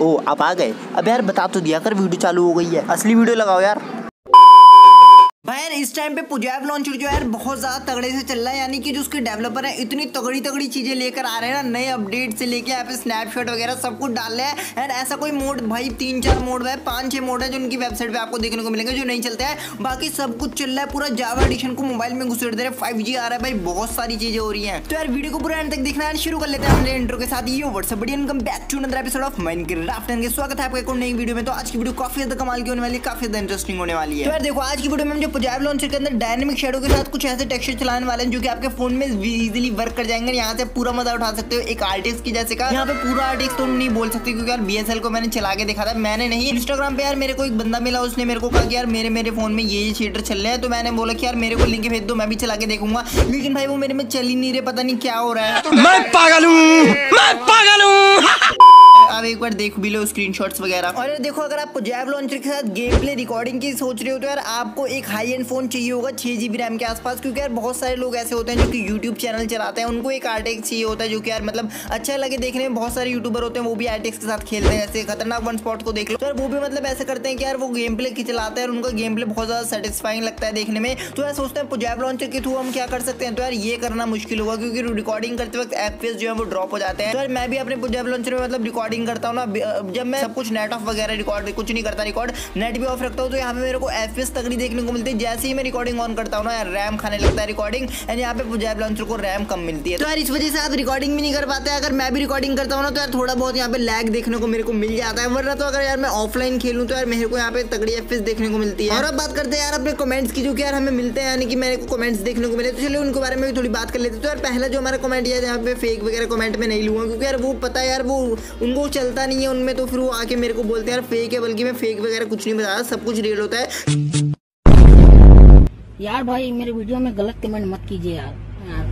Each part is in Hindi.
ओ, आप आ गए? अब यार बता तो दिया कर, वीडियो चालू हो गई है। असली वीडियो लगाओ यार। भाई यार, इस टाइम पे पुजाब लॉन्चर जो है बहुत ज़्यादा तगड़े से चल रहा है, यानी कि जो उसके डेवलपर है, इतनी तगड़ी तगड़ी चीज़ें लेकर आ रहे हैं ना, नए अपडेट से लेके यहाँ पे स्नैपशॉट वगैरह सब कुछ डाल रहे हैं। एंड ऐसा कोई मोड भाई तीन चार मोड है पाँच छह मोड है जो उनकी वेबसाइट पे आपको देखने को मिलेंगे, जो नहीं चलते हैं। बाकी सब कुछ चल रहा है, पूरा जावा एडिशन को मोबाइल में घुसेड़ दे रहे हैं फाइव आ रहा है, भाई, बहुत सारी चीज़ें हो रही है। तो यार वीडियो को पूरा एंड तक देखना है शुरू कर लेते हैं हमने इंट्रो के साथ। ये व्हाट्सअप बड़ी income back to another episode of Minecraft के स्वागत है आपका एक नई वीडियो में। तो आज की वीडियो काफ़ी ज़्यादा कमाल की होने वाली, काफ़ी ज़्यादा इंटरेस्टिंग होने वाली है। तो देखो, आज की वीडियो में जो पुजाब लॉन्चर के अंदर डायनेमिक शेडो के साथ कुछ ऐसे टेक्सचर चलाने वाले हैं जो कि आपके फ़ोन में इजीली वर्क कर जाएँगे यहाँ से पूरा मज़ा उठा सकते हो। एक आर्टिस्ट की जैसे का यहाँ पे पूरा आर्टिस्ट तो नहीं बोल सकते क्योंकि यार बीएसएल को मैंने चला के देखा था, मैंने नहीं। इंस्टाग्राम पे यार मेरे को एक बंदा मिला, उसने मेरे को कहा कि यार मेरे मेरे फ़ोन में ये ये शेडर चल रहे हैं तो मैंने बोला कि यार मेरे को लिंक भेज दो, मैं भी चला के देखूँगा। लेकिन भाई वो मेरे में चल ही नहीं रहे, पता नहीं क्या हो रहा है। मैं पागल हूँ, मैं पागल हूँ। आप एक बार देख भी लो स्क्रीनशॉट्स वगैरह। और देखो, अगर आपको जैब लॉन्चर के साथ गेम प्ले रिकॉर्डिंग की सोच रहे हो तो यार आपको एक हाई एंड फ़ोन चाहिए होगा, छह जीबी रैम के आसपास, क्योंकि यार बहुत सारे लोग ऐसे होते हैं जो कि यूट्यूब चैनल चलाते हैं। उनको एक आर्टेक्स चाहिए होता है, जो कि यार मतलब अच्छा लगे देखने में। बहुत सारे यूट्यूबर होते हैं, वो भी आर्टेक्स के साथ खेलते हैं जैसे खतरनाक वन स्पॉट को देख लो। तो यार वो भी मतलब ऐसे करते हैं कि यार वो गेम प्ले चलाते हैं और उनका गेम प्ले बहुत ज़्यादा सेटिस्फाइंग लगता है देखने में। तो यार सोचते हैं पुजैब लॉन्चर के थ्रू हम क्या कर सकते हैं? तो यार ये करना मुश्किल होगा, क्योंकि रिकॉर्डिंग करते वक्त एफ़ जो है वो ड्रॉप हो जाते हैं। तो यार मैं भी अपने पुजैब लॉन्चर में मतलब रिकॉर्डिंग करता हूँ ना जब मैं सब कुछ नेट ऑफ़ वगैरह रिकॉर्ड कुछ नहीं करता रिकॉर्ड नेट भी ऑफ़ रखता हूँ तो यहाँ पे मेरे को एफ़ तगड़ी देखने को मिलती है। जैसे ही मैं रिकॉर्डिंग ऑन करता हूँ ना, यार रैम खाने लगता है रिकॉर्डिंग एंड यहाँ पे पुजैब लॉन्चर को रैम कम मिलती है। तो यार, इस वजह से आप रिकॉर्डिंग भी नहीं कर पाते। अगर मैं भी रिकॉर्डिंग करता हूँ ना तो यार, थोड़ा बहुत यहाँ पे लैग देखने को मेरे को मिल जाता है। वरना तो अगर यार मैं ऑफलाइन खेलूँ तो यार, मेरे को यहाँ पे तगड़ी एफ़ देखने को मिलती है। और अब बात करते हैं यार, अपने कमेंट्स की, जो कि यार हमें मिलते हैं, यानी कि मेरे को कमेंट्स देखने को मिले। तो चलिए, उनके बारे में भी थोड़ी बात कर लेते तो यार, पहला जो हमारा कमेंट है यहाँ पे फेक वगैरह कमेंट में नहीं लूँगा, क्योंकि यार, वो पता है यार, वो उनको चलता नहीं है उनमें तो फिर वो आके मेरे को बोलते हैं, यार फेक है, बल्कि मैं फेक वगैरह कुछ नहीं बताया, सब कुछ रियल होता है। यार भाई, मेरे वीडियो में गलत कमेंट मत कीजिए यार। यार,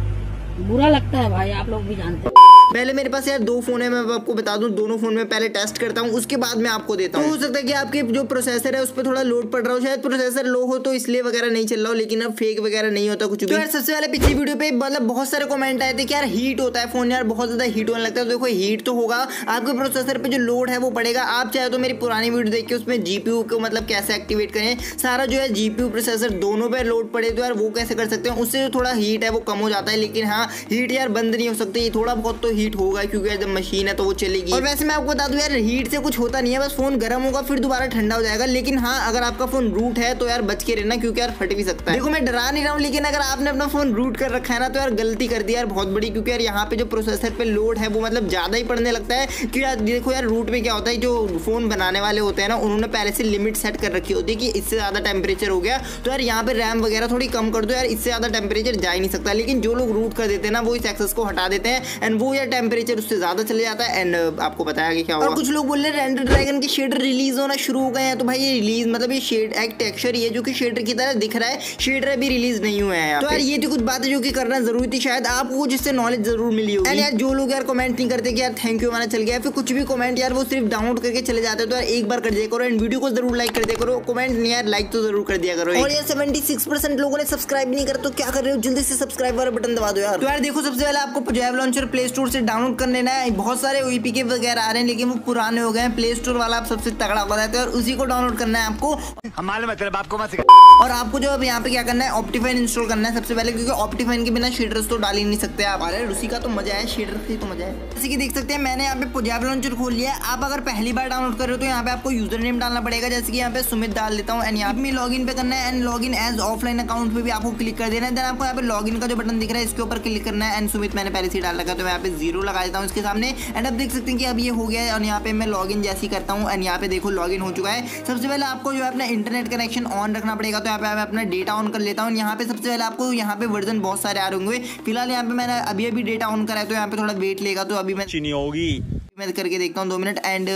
बुरा लगता है भाई, आप लोग भी जानते हैं। पहले मेरे पास यार दो फ़ोन है मैं आपको बता दूँ दोनों फ़ोन में पहले टेस्ट करता हूँ उसके बाद मैं आपको देता हूँ। तो हो सकता है कि आपके जो प्रोसेसर है उस पर थोड़ा लोड पड़ रहा हो शायद प्रोसेसर लो हो तो इसलिए वगैरह नहीं चल रहा हो लेकिन अब फेक वगैरह नहीं होता कुछ भी। तो यार सबसे पहले पिछली वीडियो पे मतलब बहुत सारे कमेंट आए थे कि यार हीट होता है फ़ोन यार बहुत ज़्यादा हीट होने लगता है तो देखो हीट तो होगा आपके प्रोसेसर पे जो लोड है वो पड़ेगा आप चाहे तो मेरी पुरानी वीडियो देख के उसमें जीपीयू को मतलब कैसे एक्टिवेट करें सारा जो है जीपीयू प्रोसेसर दोनों पे लोड पड़े तो यार वो कैसे कर सकते हैं उससे जो थोड़ा हीट है वो कम हो जाता है लेकिन हाँ हीट यार बंद नहीं हो सकती थोड़ा बहुत तो हीट होगा क्योंकि जब मशीन है तो वो चलेगी। और वैसे मैं आपको बता दूँ यार हीट से कुछ होता नहीं है बस फ़ोन गर्म होगा फिर दोबारा ठंडा हो जाएगा। लेकिन हाँ अगर आपका फ़ोन रूट है तो यार बच के रहना क्योंकि यार फट भी सकता है। देखो मैं डरा नहीं रहा हूँ लेकिन अगर आपने अपना फ़ोन रूट कर रखा है ना तो यार गलती कर दी यार बहुत बड़ी क्योंकि यार यहाँ पे जो प्रोसेसर पे लोड है वो मतलब ज़्यादा ही पड़ने लगता है। कि यार देखो यार रूट में क्या होता है जो फ़ोन बनाने वाले होते हैं ना उन्होंने पहले से लिमिट सेट कर रखी होती है कि इससे ज़्यादा टेम्परेचर हो गया। तो यार यहाँ पे रैम वगैरह थोड़ी कम कर दो यार इससे ज़्यादा टेम्परेचर जा ही नहीं सकता। लेकिन जो लोग रूट कर देते हैं ना वो इस एक्सेस को हटा देते हैं एंड वो यार टेम्परेचर उससे ज़्यादा चले जाता है एंड आपको बताया कि क्या और कुछ लोग बोल रहे हैं रेंडर ड्रैगन के शेडर रिलीज़ होना शुरू हो गए हैं तो भाई ये रिलीज़ मतलब ये शेड एक टेक्सचर ये जो कि शेडर की तरह दिख रहा है शेडर अभी रिलीज़ नहीं हुए हैं तो यार ये थी कुछ बातें जो कि करना ज़रूरी थी शायद आपको कुछ इससे नॉलेज ज़रूर मिली होगी। यार जो लोग यार कमेंट नहीं करते कि यार थैंक यू हमारा चल गया फिर कुछ भी कमेंट यार वो सिर्फ़ डाउनलोड करके चले जाते हैं तो यार एक बार कर दिया करो एंड वीडियो को ज़रूर लाइक कर दिया करो। कमेंट नहीं यार लाइक तो ज़रूर कर दिया करो। और यार सेवेंटी सिक्स परसेंट लोगों ने सब्सक्राइब नहीं कर तो क्या कर रहे हो? जल्दी से सब्सक्राइब वाला बटन दबा दो यार। तो यार देखो सबसे पहले आपको पंजाब लॉन्चर प्ले स्टोर से डाउनलोड कर लेना है। बहुत सारे ओईपी के वगैरह आ रहे हैं, लेकिन वो पुराने हो गए हैं। प्ले स्टोर वाला आप सबसे तगड़ा हो रहा है और उसी को डाउनलोड करना है आपको। हमारे मतलब आपको मत और आपको जो अब यहाँ पे क्या करना है ऑप्टीफाइन इंस्टॉल करना है सबसे पहले, क्योंकि ऑप्टीफाइन के बिना शेडर्स तो डाल ही नहीं सकते आप। अरे उसी का तो मज़ा है शेडर से तो मज़ा है। जैसे कि देख सकते हैं, मैंने यहाँ पे पंजाब लॉन्चर खोल लिया है। आप अगर पहली बार डाउनलोड कर रहे हो तो यहाँ पे आपको यूज़र नेम डालना पड़ेगा, जैसे कि यहाँ पे सुमित डाल देता हूँ एंड यहाँ पे लॉग इन पे करना है and log in as offline account पे भी आपको क्लिक कर देना है। देन आपको यहाँ पे लॉग का जो बटन दिख रहा है, इसके ऊपर क्लिक करना है एंड सुमित मैंने पहले से डाल रखा है तो मैं यहाँ पे ज़ीरो लगा देता हूँ इसके सामने। एंड अब देख सकते हैं कि अब ये हो गया है, और यहाँ पे मैं लॉग जैसी करता हूँ एंड यहाँ पे देखो लॉग हो चुका है। सबसे पहले आपको जो है अपना इंटरनेट कनेक्शन ऑन रखना पड़ेगा तो यहाँ पे मैं अपना डेटा ऑन कर लेता हूँ। यहाँ पे सबसे पहले आपको यहाँ पे वर्जन बहुत सारे आ रहे होंगे। फ़िलहाल यहाँ पे मैंने अभी अभी डेटा ऑन करा है तो यहाँ पे थोड़ा वेट लेगा तो अभी मैं चीनी होगी। मैं करके देखता हूँ दो मिनट एंड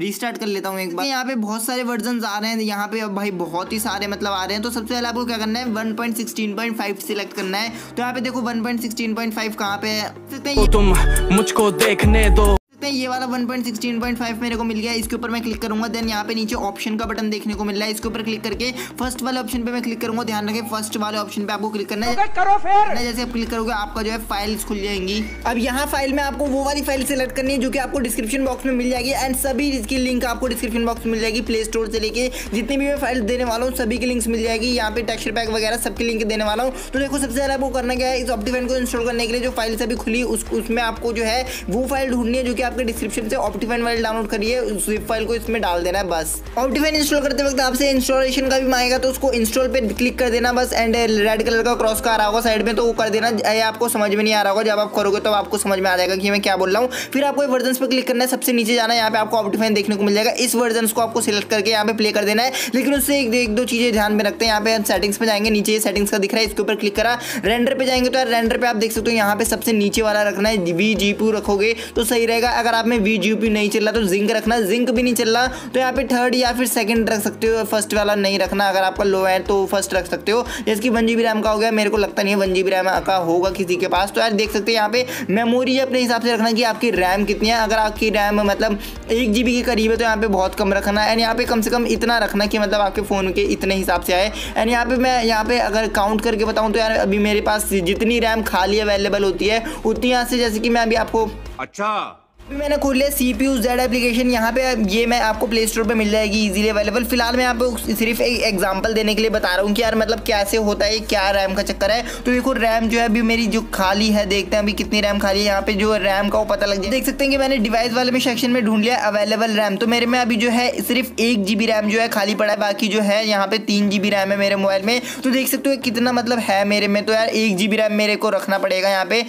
रीस्टार्ट कर लेता हूँ एक बार। यहाँ पे बहुत सारे वर्जन आ रहे हैं। यहाँ पे अब भाई बहुत ही सारे मतलब आ रहे हैं। तो सबसे पहले आपको क्या करना है? 1.16.5 सिलेक्ट करना है। तो यहाँ पे देखो 1.16.5 कहाँ पे है? तो तुम मुझको देखने दो। सकते हैं। ये वाला 1.16.5 मेरे को मिल गया। इसके ऊपर मैं क्लिक करूँगा। देन यहाँ पे नीचे ऑप्शन का बटन देखने को मिल रहा है। इसके ऊपर क्लिक करके फ़र्स्ट वाले ऑप्शन पे मैं क्लिक करूँगा। ध्यान रखें फ़र्स्ट वाले ऑप्शन पे आपको क्लिक करना है। करो फिर। जैसे आप क्लिक करोगे आपका जो है फाइल्स खुल जाएँगी। अब यहाँ फ़ाइल में आपको वो वाली फ़ाइल सेलेक्ट करनी है जो कि आपको डिस्क्रिप्शन बॉक्स में मिल जाएगी। एंड सभी इसकी लिंक आपको डिस्क्रिप्शन बॉक्स में मिल जाएगी। प्ले स्टोर से लेके जितनी भी मैं फ़ाइल देने वाला हूँ सभी की लिंक्स मिल जाएगी। यहाँ पे टेक्सचर पैक वगैरह सबकी लिंक देने वाला हूँ। तो देखो सबसे पहले आपको करना क्या है? इस ऑप्टीफाइन को इंस्टॉल करने के लिए जो फ़ाइल अभी खुली उस उसमें आपको जो है वो फ़ाइल ढूंढनी है जो कि आपके डिस्क्रिप्शन से ऑप्टीफाइन फ़ाइल डाउनलोड करिए उस जिप फ़ाइल को इसमें डाल देना है बस। ऑप्टीफाइन इंस्टॉल करते वक्त आपसे इंस्टॉलेशन का भी मांगेगा तो उसको इंस्टॉल पे क्लिक कर देना बस एंड रेड कलर का क्रॉस का आ रहा होगा साइड में तो वो कर देना। ये आपको समझ में नहीं आ रहा होगा जब आप करोगे तो आपको समझ में आ जाएगा कि मैं क्या बोल रहा हूँ। फिर आपको वर्जन पर क्लिक करना है सबसे नीचे जाना है यहाँ पे आपको ऑप्टीफाइन देखने को मिल जाएगा। इस वर्जन को आपको सिलेक्ट करके यहाँ पे प्ले कर देना है लेकिन उससे एक, एक दो चीज़ें ध्यान में रखते हैं। यहाँ पे सेटिंग्स पे जाएँगे नीचे सेटिंग्स का दिख रहा है इसके ऊपर क्लिक करा। रेंडर पे जाएँगे तो रेंडर पे आप देख सकते हो यहाँ पे सबसे नीचे वाला रखना है वी रखोगे तो सही रहेगा। अगर आप में वी जी नहीं चल रहा तो जिंक रखना। जिंक भी नहीं चल रहा तो यहाँ पे थर्ड या फिर सेकंड रख सकते हो। फ़र्स्ट वाला नहीं रखना, अगर आपका लो है तो फ़र्स्ट रख सकते हो। जैसे कि वन जी रैम का हो गया, मेरे को लगता नहीं है वन जी रैम का होगा किसी के पास। तो यार देख सकते हैं यहाँ पे मेमोरी अपने हिसाब से रखना कि आपकी रैम कितनी है। अगर आपकी रैम मतलब एक जी के करीब है तो यहाँ पे बहुत कम रखना। एंड यहाँ पे कम से कम इतना रखना कि मतलब आपके फ़ोन के इतने हिसाब से आए। एंड यहाँ पे मैं, यहाँ पे अगर काउंट करके बताऊँ तो यार अभी मेरे पास जितनी रैम खाली अवेलेबल होती है, उतनी यहाँ से जैसे कि मैं अभी आपको अच्छा। अभी मैंने खोल लिया C P U Z application यहाँ पे ये मैं आपको प्ले स्टोर पर मिल जाएगी इजीली अवेलेबल फ़िलहाल मैं आपको सिर्फ़ एक एग्जांपल देने के लिए बता रहा हूँ कि यार मतलब कैसे होता है, क्या रैम का चक्कर है। तो देखो रैम जो है अभी मेरी जो खाली है, देखते हैं अभी कितनी रैम खाली है। यहाँ पे जो रैम का वो पता लग जाए। देख सकते हैं कि मैंने डिवाइस वाले में सेक्शन में ढूंढ लिया अवेलेबल रैम तो मेरे में अभी जो है सिर्फ़ एक जी रैम जो है खाली पड़ा है, बाकी जो है यहाँ पे तीन जी रैम है मेरे मोबाइल में। तो देख सकते हो कितना मतलब है मेरे में। तो यार एक जी रैम मेरे को रखना पड़ेगा यहाँ पे।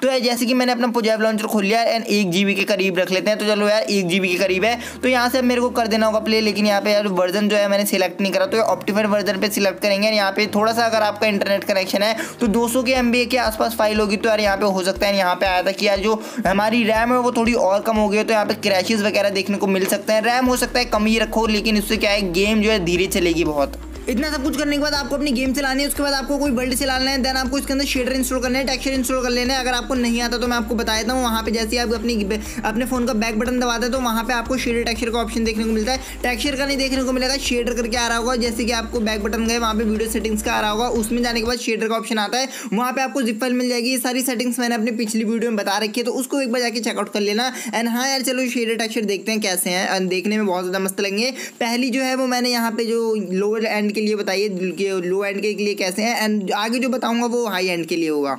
तो जैसे कि मैंने अपना प्रोजेक्ट लॉन्चर खोल लिया एंड एक जीबी के करीब रख लेते हैं तो चलो यार एक जी के करीब है। तो यहाँ से मेरे को कर देना होगा प्ले लेकिन यहाँ पे यार वर्जन जो है मैंने सिलेक्ट नहीं करा तो ऑप्टिफाइड वर्जन पे सिलेक्ट करेंगे। यहाँ पे थोड़ा सा अगर आपका इंटरनेट कनेक्शन है तो 200 के एम के आसपास फ़ाइल होगी तो यार यहाँ पे हो सकता है। यहाँ पे आया था कि यार जो हमारी रैम है, वो थोड़ी और कम हो गई तो यहाँ पे क्रैशेज वगैरह देखने को मिल सकते हैं। रैम हो सकता है कम ही रखो, लेकिन इससे क्या है गेम जो है धीरे चलेगी बहुत। इतना सब कुछ करने के बाद आपको अपनी गेम चलानी है, उसके बाद आपको कोई वर्ल्ड चलाना है देन आपको इसके अंदर शेडर इंस्टॉल करना है टेक्सचर इंस्टॉल कर लेना है। अगर आपको नहीं आता तो मैं आपको बता देता हूँ, वहाँ पे जैसे आप अपनी अपने फ़ोन का बैक बटन दबाते हैं तो वहाँ पे आपको शेडर टेक्सचर का ऑप्शन देखने को मिलता है। टेक्सचर का नहीं देखने को मिलेगा शेडर करके आ रहा होगा। जैसे कि आपको बैक बटन गए, वहाँ पे वीडियो सेटिंग्स का आ रहा होगा, उसमें जाने के बाद शेडर का ऑप्शन आता है। वहाँ पे आपको जिप फ़ाइल मिल जाएगी। ये सारी सेटिंग्स मैंने अपनी पिछली वीडियो में बता रखी है तो उसको एक बार जाके चेकआउट कर लेना। एंड हाँ यार, चलो शेडर टेक्सचर देखते हैं कैसे हैं। देखने में बहुत ज़्यादा मस्त लगेंगे। पहली जो है वो मैंने यहाँ पे जो लोअर एंड के लिए बताइए लो एंड के लिए कैसे हैं? एंड आगे जो बताऊँगा वो हाई एंड के लिए होगा।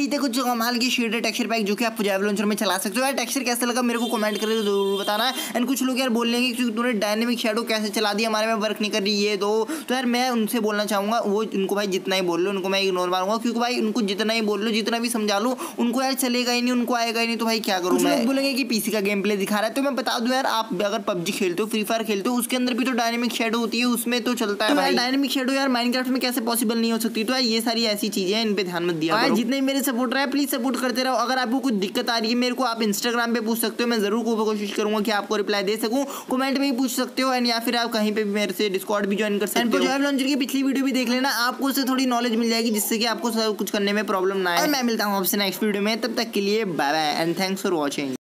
हाँ थे कुछ कमाल की शेडेड टेक्सचर पैक जो कि आप जावा लॉन्चर में चला सकते हो। यार टेक्सचर कैसा लगा? मेरे को कमेंट करके ज़रूर बताना। है एंड कुछ लोग यार बोल लेंगे कि तूने डायनेमिक शेडो कैसे चला दी? हमारे में वर्क नहीं कर रही ये दो। तो यार मैं उनसे बोलना चाहूँगा वो उनको भाई जितना ही बोल लो उनको मैं इग्नोर मारूँगा। क्योंकि भाई उनको जितना ही बोल लो जितना भी समझा लो उनको यार चलेगा ही नहीं उनको आएगा ही नहीं तो भाई क्या करूँ मैं? बोलेंगे कि पीसी का गेम प्ले दिखा रहा है। तो मैं बता दूँ यार आप अगर पबजी खेलते हो फ्री फायर खेलते हो उसके अंदर भी तो डायनेमिक शेडो होती है उसमें तो चलता है भाई डायनेमिक शेडो यार माइनक्राफ्ट में कैसे पॉसिबल नहीं हो सकती? तो यार ये सारी ऐसी चीज़ें हैं इन पे ध्यान मत दिया जितने मेरे भी मेरे रहा है प्लीज़ सपोर्ट करते रहो। अगर आपको कुछ दिक्कत आ रही है मेरे को आप इंस्टाग्राम पे पूछ सकते हो मैं ज़रूर कोशिश करूँगा कि आपको रिप्लाई दे सकूँ। कमेंट में भी पूछ सकते हो एंड या फिर आप कहीं पे भी मेरे से डिस्कॉर्ड भी ज्वाइन कर सकते हो। जॉब लॉन्चर की पिछली वीडियो भी देख लेना आपको उससे थोड़ी नॉलेज मिल जाएगी जिससे कि आपको सब कुछ करने में प्रॉब्लम ना आए। मैं मिलता हूँ आपसे नेक्स्ट वीडियो में तब तक के लिए bye bye and thanks for watching